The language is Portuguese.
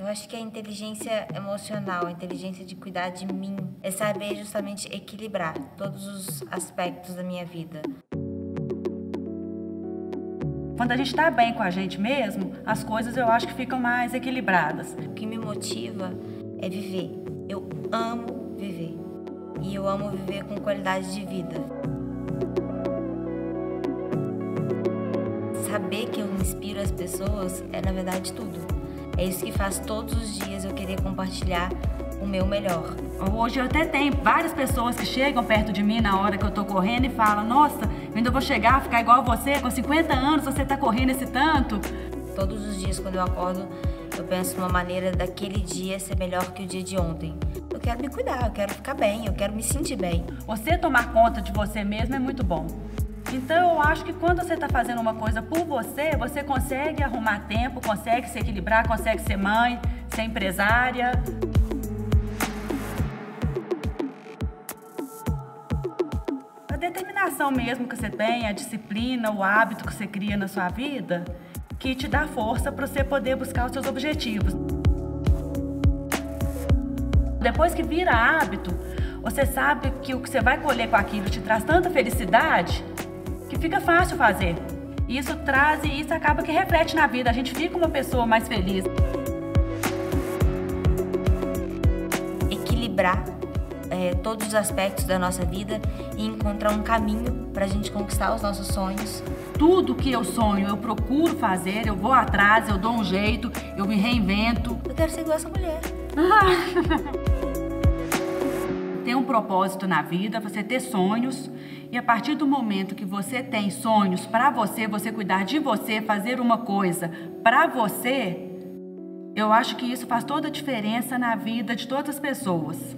Eu acho que a inteligência emocional, a inteligência de cuidar de mim, é saber justamente equilibrar todos os aspectos da minha vida. Quando a gente está bem com a gente mesmo, as coisas eu acho que ficam mais equilibradas. O que me motiva é viver. Eu amo viver. E eu amo viver com qualidade de vida. Saber que eu inspiro as pessoas é, na verdade, tudo. É isso que faz todos os dias eu querer compartilhar o meu melhor. Hoje eu até tenho várias pessoas que chegam perto de mim na hora que eu tô correndo e falam: Nossa, eu ainda vou chegar a ficar igual a você, com 50 anos você tá correndo esse tanto. Todos os dias quando eu acordo, eu penso numa maneira daquele dia ser melhor que o dia de ontem. Eu quero me cuidar, eu quero ficar bem, eu quero me sentir bem. Você tomar conta de você mesmo é muito bom. Então eu acho que quando você está fazendo uma coisa por você, você consegue arrumar tempo, consegue se equilibrar, consegue ser mãe, ser empresária. A determinação mesmo que você tem, a disciplina, o hábito que você cria na sua vida, que te dá força para você poder buscar os seus objetivos. Depois que vira hábito, você sabe que o que você vai colher com aquilo te traz tanta felicidade fica fácil fazer. Isso traz e isso acaba que reflete na vida. A gente fica uma pessoa mais feliz. Equilibrar é, todos os aspectos da nossa vida e encontrar um caminho para a gente conquistar os nossos sonhos. Tudo que eu sonho, eu procuro fazer, eu vou atrás, eu dou um jeito, eu me reinvento. Eu quero ser igual essa mulher. propósito na vida, você ter sonhos. E a partir do momento que você tem sonhos para você, você cuidar de você, fazer uma coisa para você, eu acho que isso faz toda a diferença na vida de todas as pessoas.